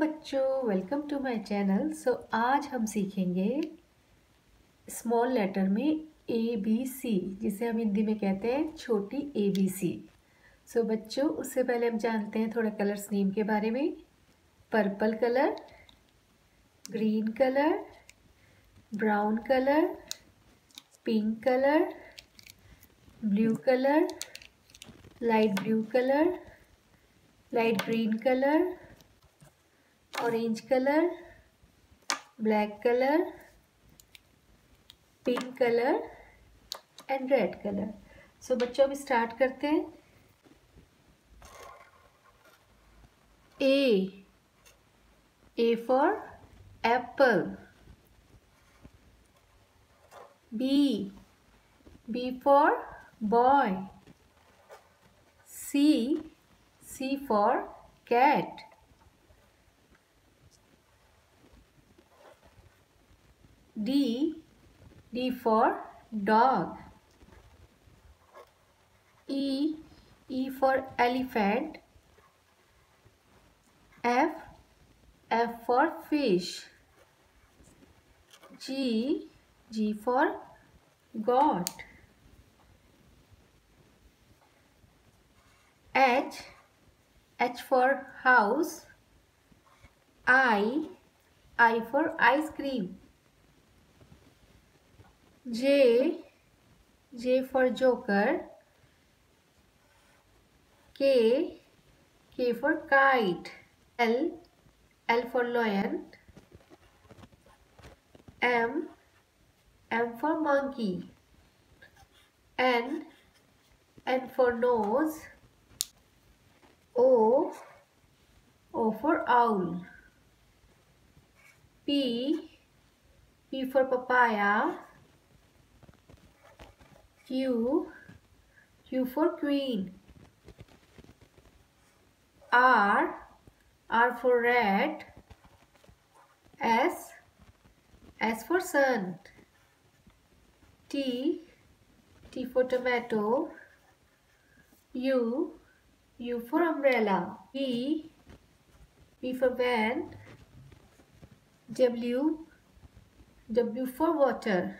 बच्चों welcome to my channel so आज हम सीखेंगे स्मॉल लेटर में ए बी सी जिसे हम हिंदी में कहते हैं छोटी ए बी सी सो बच्चों, उससे पहले हम जानते हैं थोड़ा कलर्स नेम के बारे में. Purple colour green colour brown colour pink colour blue colour light blue colour light green colour orange colour black colour pink colour and red colour so बच्चों, अब स्टार्ट करते हैं. A A for apple B B for boy C C for cat D, D for dog. E, E for elephant. F, F for fish. G, G for goat. H, H for house. I, I for ice cream. J, J for joker. K, K for kite. L, L for lion. M, M for monkey. N, N for nose. O, O for owl. P, P for papaya. Q, Q for queen. R, R for red. S, S for sun. T, T for tomato. U, U for umbrella. V, V for van. W, W for water.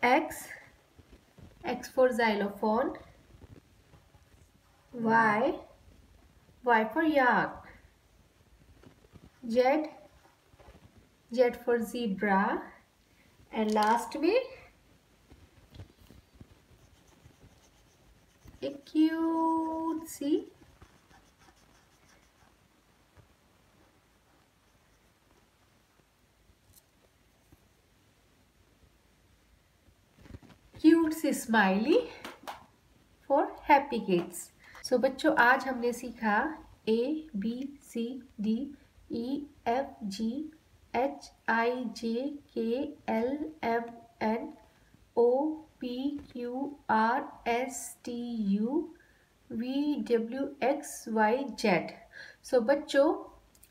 X, X for xylophone. Y, Y for yak. Z, Z for zebra. And last में a cute C smiley for happy kids so बच्चों, आज हमने सीखा A B C D E F G H I J K L M N O P Q R S T U V W X Y Z so बच्चों,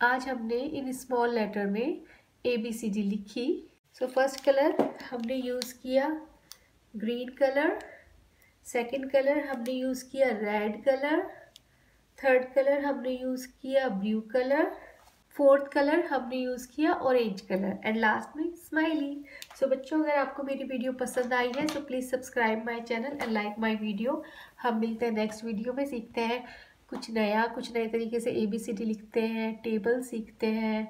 आज हमने इन small letter में A B C D लिखी. So first colour हमने use किया green colour, second colour हमने use किया रेड कलर, थर्ड कलर हमने यूज़ किया ब्लू कलर, फोर्थ कलर हमने यूज़ किया ऑरेंज कलर एंड लास्ट में स्माइली सो बच्चों, अगर आपको मेरी वीडियो पसंद आई है तो please subscribe my channel and like my video हम मिलते हैं नेक्स्ट वीडियो में, सीखते हैं कुछ नया, कुछ नए तरीके से ए बी सी डी लिखते हैं टेबल सीखते हैं।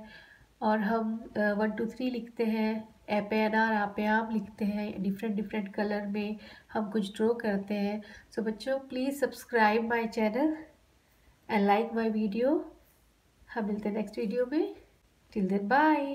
और हम वन टू थ्री लिखते हैं पे आर आप आम लिखते हैं डिफरेंट डिफरेंट कलर में हम कुछ ड्रॉ करते हैं। सो बच्चों please subscribe my channel and like my video हम मिलते हैं नेक्स्ट वीडियो में। Till then bye